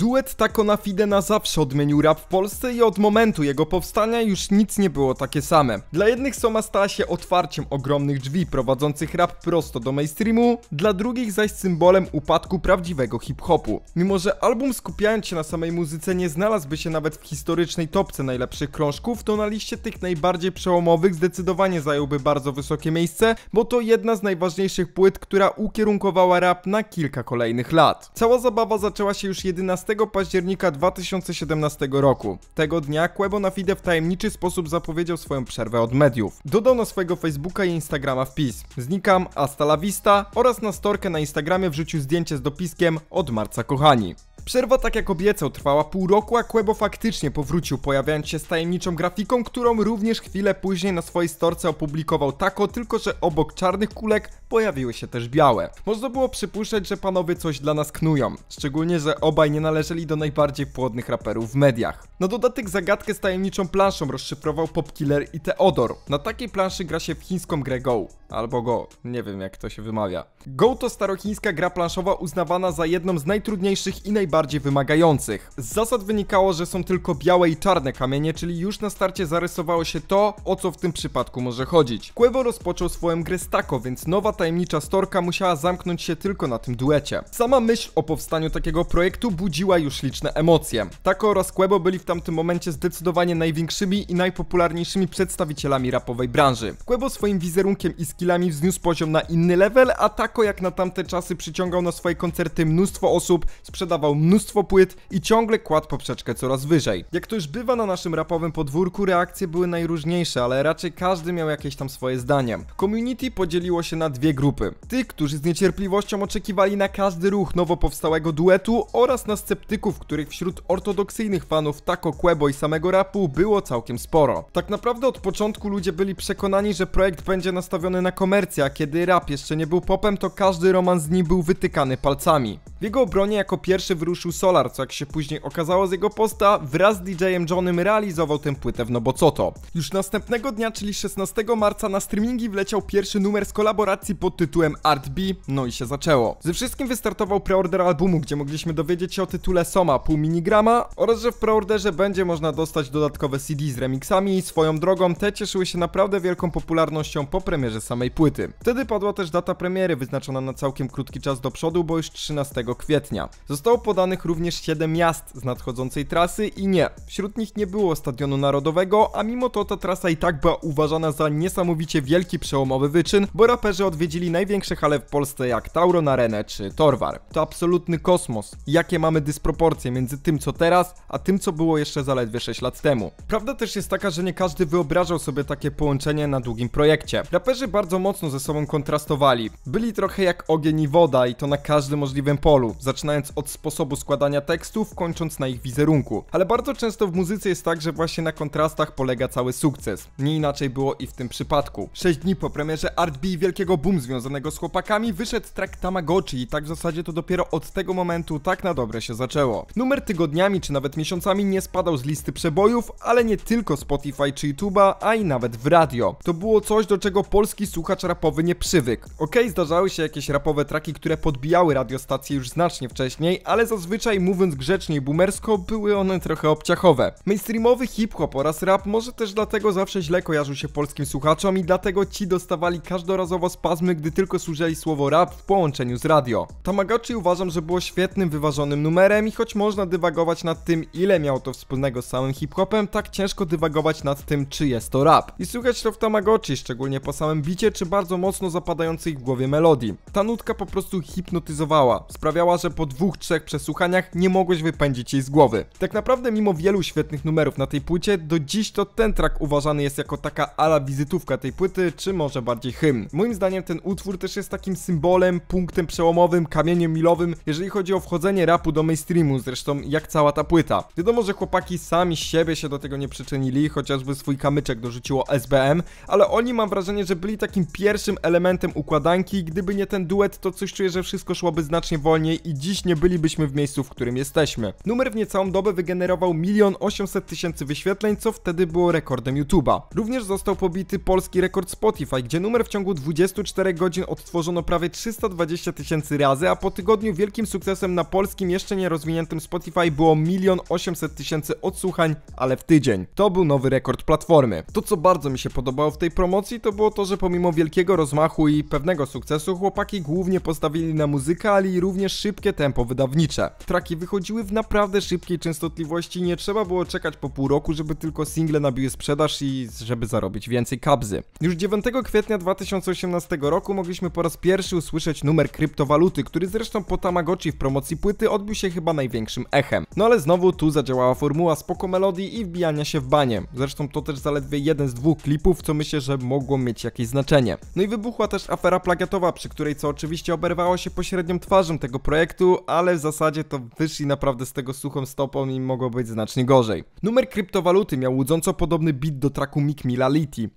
Duet Taco na Fide na zawsze odmienił rap w Polsce i od momentu jego powstania już nic nie było takie same. Dla jednych Soma stała się otwarciem ogromnych drzwi prowadzących rap prosto do mainstreamu, dla drugich zaś symbolem upadku prawdziwego hip-hopu. Mimo, że album skupiając się na samej muzyce nie znalazłby się nawet w historycznej topce najlepszych krążków, to na liście tych najbardziej przełomowych zdecydowanie zająłby bardzo wysokie miejsce, bo to jedna z najważniejszych płyt, która ukierunkowała rap na kilka kolejnych lat. Cała zabawa zaczęła się już 11 października 2017 roku. Tego dnia Quebo na Fide w tajemniczy sposób zapowiedział swoją przerwę od mediów. Dodał na swojego Facebooka i Instagrama wpis Znikam, hasta la vista oraz na storkę na Instagramie wrzucił zdjęcie z dopiskiem od marca kochani. Przerwa tak jak obiecał trwała pół roku, a Quebo faktycznie powrócił, pojawiając się z tajemniczą grafiką, którą również chwilę później na swojej storce opublikował tako, tylko że obok czarnych kulek pojawiły się też białe. Można było przypuszczać, że panowie coś dla nas knują, szczególnie, że obaj nie należeli do najbardziej płodnych raperów w mediach. Na dodatek zagadkę z tajemniczą planszą rozszyfrował Popkiller i Theodor. Na takiej planszy gra się w chińską grę Go, albo Go, nie wiem jak to się wymawia. Go to starochińska gra planszowa uznawana za jedną z najtrudniejszych i najbardziej wymagających. Z zasad wynikało, że są tylko białe i czarne kamienie, czyli już na starcie zarysowało się to, o co w tym przypadku może chodzić. Quevo rozpoczął swoją grę z Taco, więc nowa tajemnicza storka musiała zamknąć się tylko na tym duecie. Sama myśl o powstaniu takiego projektu budziła już liczne emocje. Taco oraz Quebo byli w tamtym momencie zdecydowanie największymi i najpopularniejszymi przedstawicielami rapowej branży. Quebo swoim wizerunkiem i skillami wzniósł poziom na inny level, a Taco jak na tamte czasy przyciągał na swoje koncerty mnóstwo osób, sprzedawał mnóstwo płyt i ciągle kładł poprzeczkę coraz wyżej. Jak to już bywa na naszym rapowym podwórku, reakcje były najróżniejsze, ale raczej każdy miał jakieś tam swoje zdanie. Community podzieliło się na dwie grupy. Tych, którzy z niecierpliwością oczekiwali na każdy ruch nowo powstałego duetu oraz na sceptyków, których wśród ortodoksyjnych fanów Taco Quebo i samego rapu było całkiem sporo. Tak naprawdę od początku ludzie byli przekonani, że projekt będzie nastawiony na komercję, a kiedy rap jeszcze nie był popem, to każdy romans z nim był wytykany palcami. W jego obronie jako pierwszy wyruszył Solar, co jak się później okazało z jego posta, wraz z DJ-em Johnem realizował tę płytę w Nobocoto. Już następnego dnia, czyli 16 marca na streamingi wleciał pierwszy numer z kolaboracji pod tytułem Art B, no i się zaczęło. Ze wszystkim wystartował preorder albumu, gdzie mogliśmy dowiedzieć się o tytule Soma pół minigrama oraz, że w preorderze będzie można dostać dodatkowe CD z remixami i swoją drogą te cieszyły się naprawdę wielką popularnością po premierze samej płyty. Wtedy padła też data premiery wyznaczona na całkiem krótki czas do przodu, bo już 13 kwietnia. Zostało również 7 miast z nadchodzącej trasy i nie, wśród nich nie było stadionu narodowego, a mimo to ta trasa i tak była uważana za niesamowicie wielki przełomowy wyczyn, bo raperzy odwiedzili największe hale w Polsce jak Tauron Arena czy Torwar. To absolutny kosmos. Jakie mamy dysproporcje między tym co teraz, a tym co było jeszcze zaledwie 6 lat temu. Prawda też jest taka, że nie każdy wyobrażał sobie takie połączenie na długim projekcie. Raperzy bardzo mocno ze sobą kontrastowali. Byli trochę jak ogień i woda i to na każdym możliwym polu, zaczynając od sposobu składania tekstów, kończąc na ich wizerunku. Ale bardzo często w muzyce jest tak, że właśnie na kontrastach polega cały sukces. Nie inaczej było i w tym przypadku. 6 dni po premierze Art B wielkiego boom związanego z chłopakami wyszedł track Tamagotchi i tak w zasadzie to dopiero od tego momentu tak na dobre się zaczęło. Numer tygodniami czy nawet miesiącami nie spadał z listy przebojów, ale nie tylko Spotify czy YouTube'a, a i nawet w radio. To było coś, do czego polski słuchacz rapowy nie przywykł. Okej, okay, zdarzały się jakieś rapowe traki, które podbijały radiostacje już znacznie wcześniej, ale zazwyczaj mówiąc grzecznie boomersko, były one trochę obciachowe. Mainstreamowy hip-hop oraz rap może też dlatego zawsze źle kojarzył się polskim słuchaczom i dlatego ci dostawali każdorazowo spazmy, gdy tylko słyszeli słowo rap w połączeniu z radio. Tamagotchi uważam, że było świetnym, wyważonym numerem i choć można dywagować nad tym, ile miało to wspólnego z samym hip-hopem, tak ciężko dywagować nad tym, czy jest to rap. I słychać to w Tamagotchi, szczególnie po samym bicie, czy bardzo mocno zapadającej w głowie melodii. Ta nutka po prostu hipnotyzowała, sprawiała, że po dwóch, trzech przesłuchaniach nie mogłeś wypędzić jej z głowy. Tak naprawdę mimo wielu świetnych numerów na tej płycie, do dziś to ten track uważany jest jako taka ala wizytówka tej płyty, czy może bardziej hymn. Moim zdaniem ten utwór też jest takim symbolem, punktem przełomowym, kamieniem milowym, jeżeli chodzi o wchodzenie rapu do mainstreamu, zresztą jak cała ta płyta. Wiadomo, że chłopaki sami siebie się do tego nie przyczynili, chociażby swój kamyczek dorzuciło SBM, ale oni mam wrażenie, że byli takim pierwszym elementem układanki, gdyby nie ten duet, to coś czuję, że wszystko szłoby znacznie wolniej i dziś nie bylibyśmy w miejscu, w którym jesteśmy. Numer w niecałą dobę wygenerował 1 800 tysięcy wyświetleń, co wtedy było rekordem YouTube'a. Również został pobity polski rekord Spotify, gdzie numer w ciągu 24 godzin odtworzono prawie 320 tysięcy razy, a po tygodniu wielkim sukcesem na polskim, jeszcze nie rozwiniętym Spotify było 1 800 tysięcy odsłuchań, ale w tydzień. To był nowy rekord platformy. To, co bardzo mi się podobało w tej promocji, to było to, że pomimo wielkiego rozmachu i pewnego sukcesu, chłopaki głównie postawili na muzykę, ale i również szybkie tempo wydawnicze. Traki wychodziły w naprawdę szybkiej częstotliwości, nie trzeba było czekać po pół roku, żeby tylko single nabiły sprzedaż i żeby zarobić więcej kabzy. Już 9 kwietnia 2018 roku mogliśmy po raz pierwszy usłyszeć numer kryptowaluty, który zresztą po Tamagotchi w promocji płyty odbił się chyba największym echem. No ale znowu tu zadziałała formuła spoko melodii i wbijania się w banie. Zresztą to też zaledwie jeden z dwóch klipów, co myślę, że mogło mieć jakieś znaczenie. No i wybuchła też afera plagiatowa, przy której co oczywiście oberwało się pośrednią twarzą tego projektu, ale w zasadzie to wyszli naprawdę z tego suchą stopą i mogło być znacznie gorzej. Numer kryptowaluty miał łudząco podobny beat do traku Mick Milality.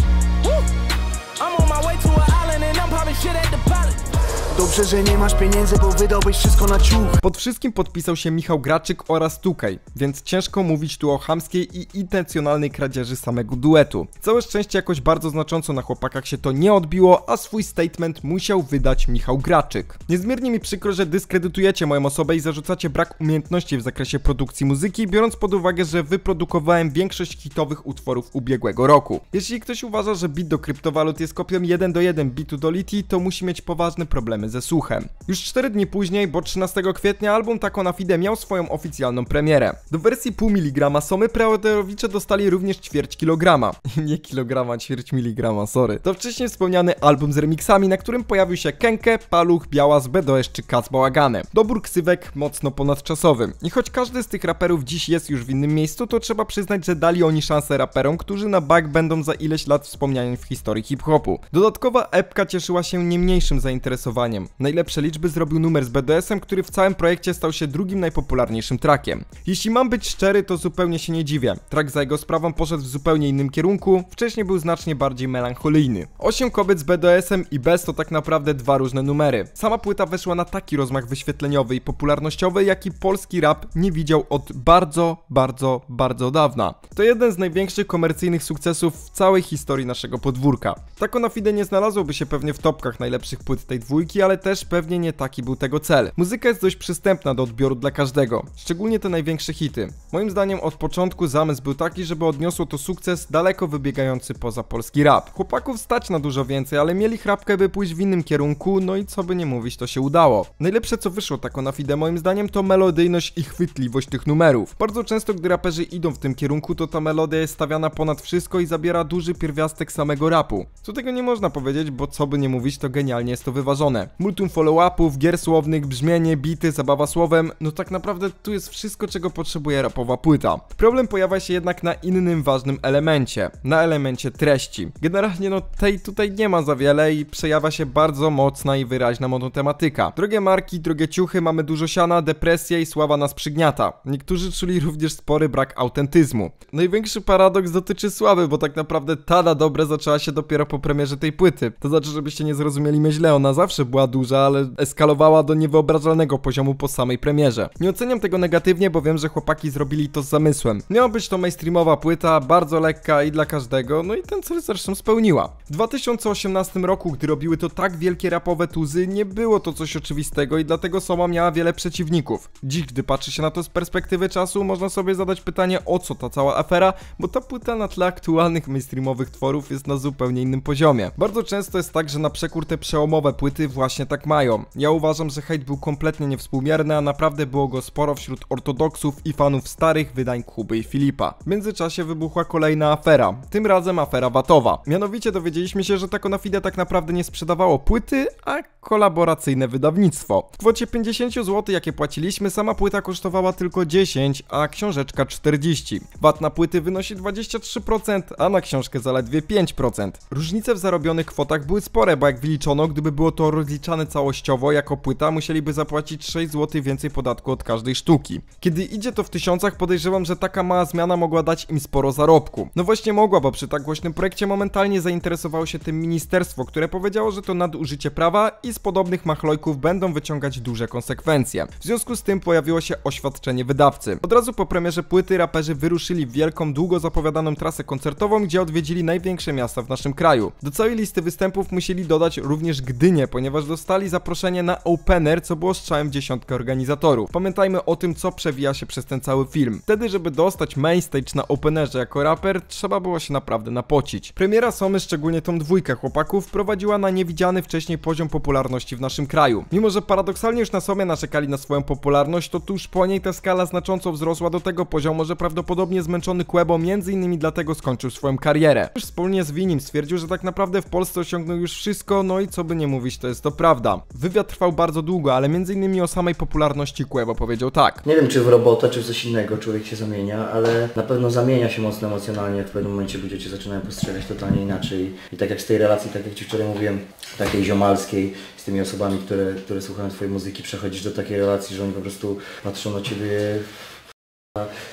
Dobrze, że nie masz pieniędzy, bo wydałbyś wszystko na ciuch Pod wszystkim podpisał się Michał Graczyk oraz Tukaj, więc ciężko mówić tu o chamskiej i intencjonalnej kradzieży samego duetu. Całe szczęście jakoś bardzo znacząco na chłopakach się to nie odbiło, a swój statement musiał wydać Michał Graczyk. Niezmiernie mi przykro, że dyskredytujecie moją osobę i zarzucacie brak umiejętności w zakresie produkcji muzyki, biorąc pod uwagę, że wyprodukowałem większość hitowych utworów ubiegłego roku. Jeśli ktoś uważa, że beat do kryptowalut jest kopią 1 do 1 bitu do Liti, to musi mieć poważne problemy ze słuchem. Już 4 dni później, bo 13 kwietnia, album Taco na Fide miał swoją oficjalną premierę. Do wersji pół miligrama Somy preorderowicze dostali również ćwierć kilograma. Nie kilograma, ćwierć miligrama, sorry. To wcześniej wspomniany album z remixami, na którym pojawił się Kenke, Paluch, Białas, BDS czy Kac Bałaganem. Dobór ksywek mocno ponadczasowy. I choć każdy z tych raperów dziś jest już w innym miejscu, to trzeba przyznać, że dali oni szansę raperom, którzy na back będą za ileś lat wspomniani w historii hip-hopu. Dodatkowa epka cieszyła się nie mniejszym zainteresowaniem. Najlepsze liczby zrobił numer z BDS-em, który w całym projekcie stał się drugim najpopularniejszym trackiem. Jeśli mam być szczery, to zupełnie się nie dziwię. Track za jego sprawą poszedł w zupełnie innym kierunku, wcześniej był znacznie bardziej melancholijny. Osiem kobiet z BDS-em i bez to tak naprawdę dwa różne numery. Sama płyta weszła na taki rozmach wyświetleniowy i popularnościowy, jaki polski rap nie widział od bardzo, bardzo, bardzo dawna. To jeden z największych komercyjnych sukcesów w całej historii naszego podwórka. Tako na Fide nie znalazłoby się pewnie w topkach najlepszych płyt tej dwójki, ale też pewnie nie taki był tego cel. Muzyka jest dość przystępna do odbioru dla każdego, szczególnie te największe hity. Moim zdaniem od początku zamysł był taki, żeby odniosło to sukces daleko wybiegający poza polski rap. Chłopaków stać na dużo więcej, ale mieli chrapkę, by pójść w innym kierunku, no i co by nie mówić, to się udało. Najlepsze co wyszło tako na Fide moim zdaniem to melodyjność i chwytliwość tych numerów. Bardzo często gdy raperzy idą w tym kierunku, to ta melodia jest stawiana ponad wszystko i zabiera duży pierwiastek samego rapu. Co tego nie można powiedzieć, bo co by nie mówić, to genialnie jest to wyważone. Multum follow-upów, gier słownych, brzmienie, bity, zabawa słowem, no tak naprawdę tu jest wszystko, czego potrzebuje rapowa płyta. Problem pojawia się jednak na innym ważnym elemencie, na elemencie treści. Generalnie no tej tutaj nie ma za wiele i przejawia się bardzo mocna i wyraźna monotematyka. Drogie marki, drogie ciuchy, mamy dużo siana, depresję i sława nas przygniata. Niektórzy czuli również spory brak autentyzmu. Największy paradoks dotyczy sławy, bo tak naprawdę ta na dobre zaczęła się dopiero po premierze tej płyty. To znaczy, żebyście nie zrozumieli mnie źle, ona zawsze była duża, ale eskalowała do niewyobrażalnego poziomu po samej premierze. Nie oceniam tego negatywnie, bo wiem, że chłopaki zrobili to z zamysłem. Miała być to mainstreamowa płyta, bardzo lekka i dla każdego, no i ten cel zresztą spełniła. W 2018 roku, gdy robiły to tak wielkie rapowe tuzy, nie było to coś oczywistego i dlatego Soma miała wiele przeciwników. Dziś, gdy patrzy się na to z perspektywy czasu, można sobie zadać pytanie, o co ta cała afera, bo ta płyta na tle aktualnych mainstreamowych tworów jest na zupełnie innym poziomie. Bardzo często jest tak, że na przekór te przełomowe płyty właśnie tak mają. Ja uważam, że hejt był kompletnie niewspółmierny, a naprawdę było go sporo wśród ortodoksów i fanów starych wydań Kuby i Filipa. W międzyczasie wybuchła kolejna afera, tym razem afera watowa. Mianowicie dowiedzieliśmy się, że Taco na Fide tak naprawdę nie sprzedawało płyty, a kolaboracyjne wydawnictwo. W kwocie 50 zł, jakie płaciliśmy, sama płyta kosztowała tylko 10, a książeczka 40. VAT na płyty wynosi 23%, a na książkę zaledwie 5%. Różnice w zarobionych kwotach były spore, bo jak wyliczono, gdyby było to rozliczone rozliczane całościowo jako płyta, musieliby zapłacić 6 zł więcej podatku od każdej sztuki. Kiedy idzie to w tysiącach, podejrzewam, że taka mała zmiana mogła dać im sporo zarobku. No właśnie mogła, bo przy tak głośnym projekcie momentalnie zainteresowało się tym ministerstwo, które powiedziało, że to nadużycie prawa i z podobnych machlojków będą wyciągać duże konsekwencje. W związku z tym pojawiło się oświadczenie wydawcy. Od razu po premierze płyty raperzy wyruszyli w wielką, długo zapowiadaną trasę koncertową, gdzie odwiedzili największe miasta w naszym kraju. Do całej listy występów musieli dodać również Gdynię, ponieważ dostali zaproszenie na opener, co było strzałem w dziesiątkę organizatorów. Pamiętajmy o tym, co przewija się przez ten cały film. Wtedy, żeby dostać mainstage na openerze jako raper, trzeba było się naprawdę napocić. Premiera Somy, szczególnie tą dwójkę chłopaków, prowadziła na niewidziany wcześniej poziom popularności w naszym kraju. Mimo, że paradoksalnie już na Somie naczekali na swoją popularność, to tuż po niej ta skala znacząco wzrosła do tego poziomu, że prawdopodobnie zmęczony Quebo m.in. dlatego skończył swoją karierę. Już wspólnie z Winim stwierdził, że tak naprawdę w Polsce osiągnął już wszystko, no i co by nie mówić, to jest to prawda. Wywiad trwał bardzo długo, ale m.in. o samej popularności Quebo powiedział tak. Nie wiem, czy w robota, czy w coś innego człowiek się zamienia, ale na pewno zamienia się mocno emocjonalnie, w pewnym momencie ludzie cię zaczynają postrzegać totalnie inaczej. I tak jak z tej relacji, tak jak Ci wczoraj mówiłem, takiej ziomalskiej, z tymi osobami, które, które słuchają Twojej muzyki, przechodzisz do takiej relacji, że oni po prostu patrzą na Ciebie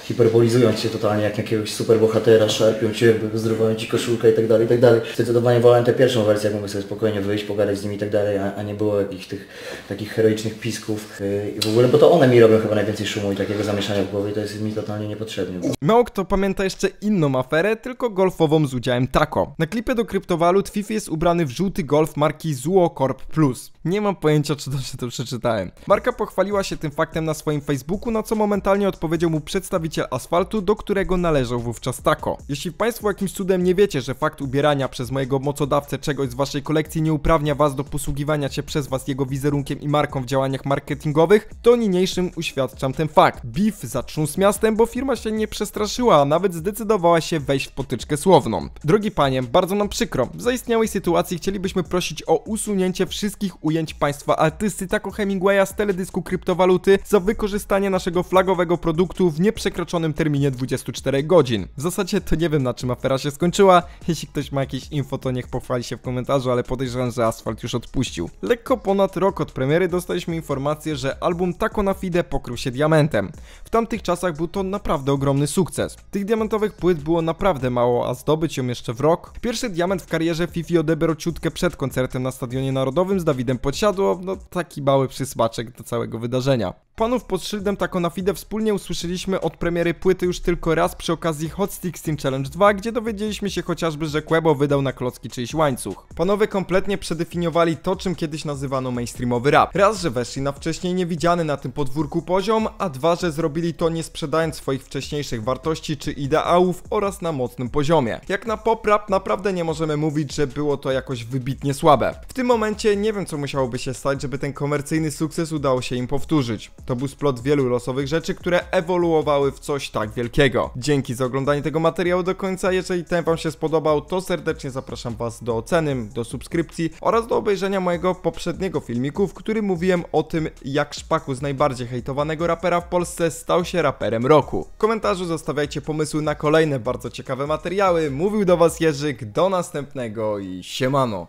hiperbolizując się totalnie jak jakiegoś superbohatera, szarpią Cię, zdrowają Ci koszulkę i tak dalej, i tak dalej. Zdecydowanie wolałem tę pierwszą wersję, jak mogę sobie spokojnie wyjść, pogadać z nimi i tak dalej, a, a nie było jakichś tych takich heroicznych pisków yy, i w ogóle, bo to one mi robią chyba najwięcej szumu i takiego zamieszania w głowie to jest mi totalnie niepotrzebne. Mało kto pamięta jeszcze inną aferę, tylko golfową z udziałem Taco. Na klipie do kryptowalut Fifi jest ubrany w żółty golf marki Zuo Corp Plus. Nie mam pojęcia, czy dobrze to przeczytałem. Marka pochwaliła się tym faktem na swoim Facebooku, na co momentalnie odpowiedział mu przedstawiciel asfaltu, do którego należał wówczas Taco. Jeśli Państwo jakimś cudem nie wiecie, że fakt ubierania przez mojego mocodawcę czegoś z Waszej kolekcji nie uprawnia Was do posługiwania się przez Was jego wizerunkiem i marką w działaniach marketingowych, to niniejszym uświadczam ten fakt. Beef zatrząsł miastem, bo firma się nie przestraszyła, a nawet zdecydowała się wejść w potyczkę słowną. Drogi panie, bardzo nam przykro. W zaistniałej sytuacji chcielibyśmy prosić o usunięcie wszystkich ujęć państwa artysty Taco Hemingwaya z teledysku kryptowaluty za wykorzystanie naszego flagowego produktu w nieprzekroczonym terminie 24 godzin. W zasadzie to nie wiem na czym afera się skończyła. Jeśli ktoś ma jakieś info, to niech pochwali się w komentarzu, ale podejrzewam, że Asfalt już odpuścił. Lekko ponad rok od premiery dostaliśmy informację, że album Taco na Fide pokrył się diamentem. W tamtych czasach był to naprawdę ogromny sukces. Tych diamentowych płyt było naprawdę mało, a zdobyć ją jeszcze w rok. Pierwszy diament w karierze Fifi odebrał ciutkę przed koncertem na Stadionie Narodowym z Dawidem Podsiadło, no taki mały przysmaczek do całego wydarzenia. Panów pod szyldem Taco na Fide wspólnie usłyszeliśmy od premiery płyty już tylko raz przy okazji Hot Stick Team Challenge 2, gdzie dowiedzieliśmy się chociażby, że Quebo wydał na klocki czyjś łańcuch. Panowie kompletnie przedefiniowali to, czym kiedyś nazywano mainstreamowy rap. Raz, że weszli na wcześniej niewidziany na tym podwórku poziom, a dwa, że zrobili to nie sprzedając swoich wcześniejszych wartości czy ideałów oraz na mocnym poziomie. Jak na pop rap naprawdę nie możemy mówić, że było to jakoś wybitnie słabe. W tym momencie nie wiem co musiałoby się stać, żeby ten komercyjny sukces udało się im powtórzyć. To był splot wielu losowych rzeczy, które ewoluowały w coś tak wielkiego. Dzięki za oglądanie tego materiału do końca. Jeżeli ten wam się spodobał, to serdecznie zapraszam was do oceny, do subskrypcji oraz do obejrzenia mojego poprzedniego filmiku, w którym mówiłem o tym, jak Szpaku z najbardziej hejtowanego rapera w Polsce stał się raperem roku. W komentarzu zostawiajcie pomysły na kolejne bardzo ciekawe materiały. Mówił do was Jerzyk, do następnego i siemano.